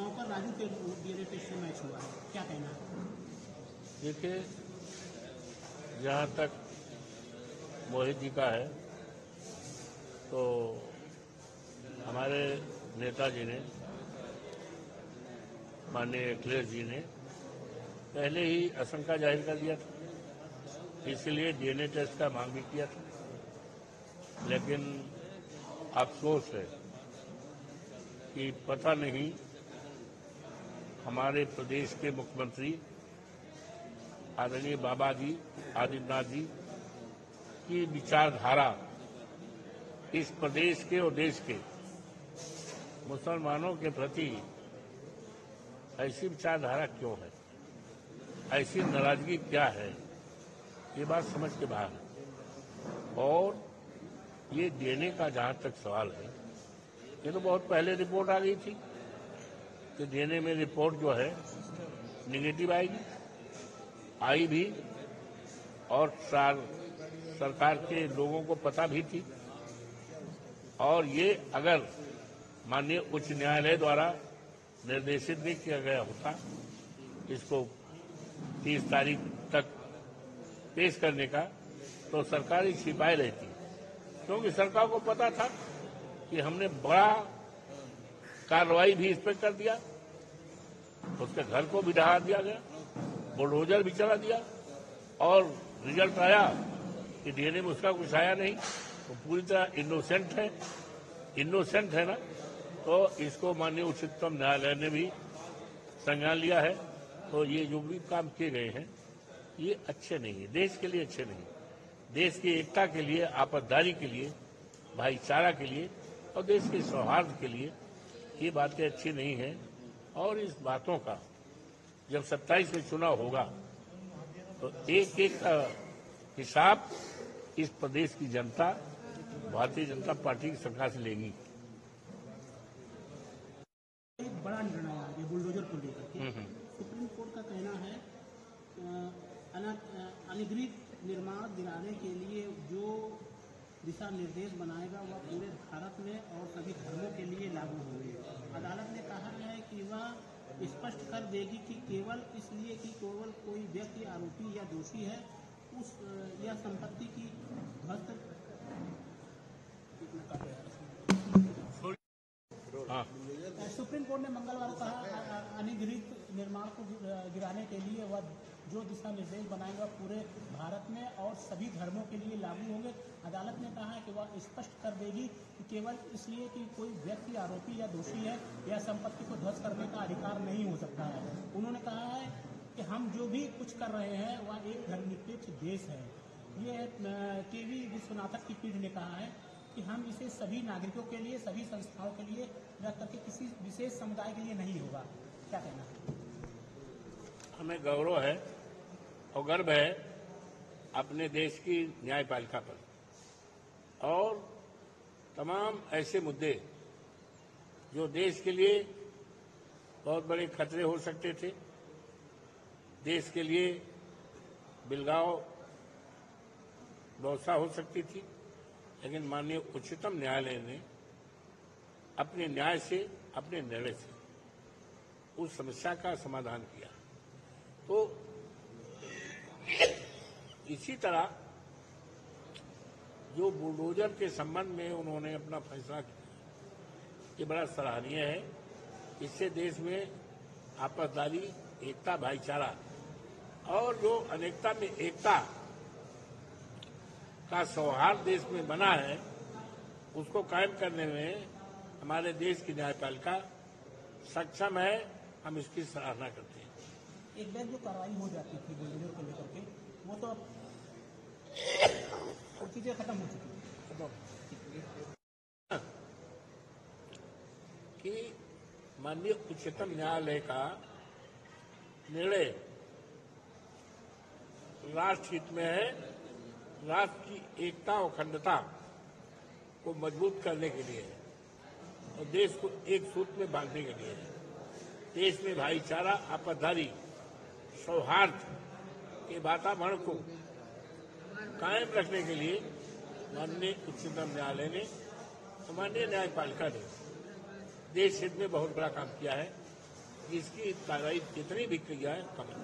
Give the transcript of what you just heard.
नौकर राजू के DNA test match हुआ क्या कहना देखिए, जहाँ तक मोहित जी का है तो हमारे नेताजी ने, माननीय अखिलेश जी ने पहले ही आशंका ज़ाहिर कर दिया था। इसलिए डीएनए टेस्ट का मांग भी किया था। लेकिन, अफसोस है कि पता नहीं हमारे प्रदेश के मुख्यमंत्री आदरणीय बाबा जी, आदित्यनाथ जी की विचारधारा इस प्रदेश के और देश के मुसलमानों के प्रति ऐसी विचारधारा क्यों है? ऐसी नाराज़गी क्या है? ये बात समझ के बाहर है। और ये देने का जहाँ तक सवाल है, ये तो बहुत पहले रिपोर्ट आ गई थी। कि देने में रिपोर्ट जो है निगेटिव आएगी आई भी और सार, सरकार के लोगों को पता भी थी। और ये अगर माननीय उच्च न्यायालय द्वारा निर्देशित भी किया गया होता इसको 30 तारीख तक पेश करने का तो सरकार ही छिपाई रहती। क्योंकि सरकार को पता था कि हमने बड़ा कार्रवाई भी इस पर कर दिया। उसके घर को भी ढहा दिया गया, बुलडोजर भी चला दिया, और रिज़ल्ट आया कि डीएनए में उसका कुछ आया नहीं। तो पूरी तरह इनोसेंट है इनोसेंट है ना? तो इसको माननीय उच्चतम न्यायालय ने भी संज्ञान लिया है। तो ये जो भी काम किए गए हैं, ये अच्छे नहीं है। देश के लिए अच्छे नहीं देश की एकता के लिए, आपदारी के लिए, भाईचारा के लिए, और देश के सौहार्द के लिए ये बातें अच्छी नहीं है। और इस बातों का जब 27 में चुनाव होगा तो एक एक का हिसाब इस प्रदेश की जनता भारतीय जनता पार्टी की सरकार से लेगी। एक बड़ा निर्णय आ गया बुलडोजर को लेकर के। सुप्रीम कोर्ट का कहना है अनधिकृत निर्माण दिलाने के लिए जो दिशा निर्देश बनाएगा वह पूरे भारत में और सभी धर्मों के लिए लागू होंगे अदालत ने कहा है कि वह स्पष्ट कर देगी कि केवल इसलिए कि केवल कोई व्यक्ति आरोपी या दोषी है उस या संपत्ति की ध्वस्त हाँ। सुप्रीम कोर्ट ने मंगलवार कहा अनिगृहित निर्माण को गिराने के लिए वह जो दिशा निर्देश बनाएगा पूरे भारत में और सभी धर्मों के लिए लागू होंगे। अदालत ने कहा है कि वह स्पष्ट कर देगी कि केवल इसलिए कि कोई व्यक्ति आरोपी या दोषी है, या संपत्ति को ध्वस्त करने का अधिकार नहीं हो सकता है। उन्होंने कहा है कि हम जो भी कुछ कर रहे हैं, वह एक धर्मनिरपेक्ष देश है। ये के वी विश्वनाथक की पीठ ने कहा है कि हम इसे सभी नागरिकों के लिए, सभी संस्थाओं के लिए रख करके किसी विशेष समुदाय के लिए नहीं होगा। क्या कहना हमें गौरव है और गर्व है अपने देश की न्यायपालिका पर। और तमाम ऐसे मुद्दे जो देश के लिए बहुत बड़े खतरे हो सकते थे, देश के लिए बिलगाव व्यवस्था हो सकती थी, लेकिन माननीय उच्चतम न्यायालय ने अपने न्याय से, अपने निर्णय से उस समस्या का समाधान किया। तो इसी तरह जो बुलडोजर के संबंध में उन्होंने अपना फैसला किया, ये बड़ा सराहनीय है। इससे देश में आपसदारी, एकता, भाईचारा और जो अनेकता में एकता का सौहार्द देश में बना है, उसको कायम करने में हमारे देश की न्यायपालिका सक्षम है। हम इसकी सराहना करते हैं। एक बार जो कार्रवाई हो जाती थी बुलडोजर को लेकर के। वो तो खत्म हो चुकी कि माननीय उच्चतम न्यायालय का निर्णय राष्ट्र हित में है, राष्ट्र की एकता और अखंडता को मज़बूत करने के लिए है और देश को एक सूत्र में बांधने के लिए है देश में भाईचारा आपतदारी सौहार्द के वातावरण को कायम रखने के लिए माननीय उच्चतम न्यायालय ने माननीय न्यायपालिका ने देश हित में बहुत बड़ा काम किया है। इसकी कार्रवाई जितनी भी की जाए करें